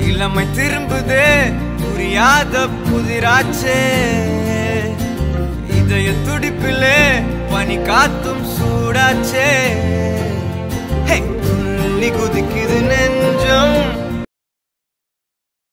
இளமை திரும்புதே புரியாத புதிராச்சே. இதய துடிப்பிலே பனி காத்தும் சூடாச்சே. ஹே, துள்ளி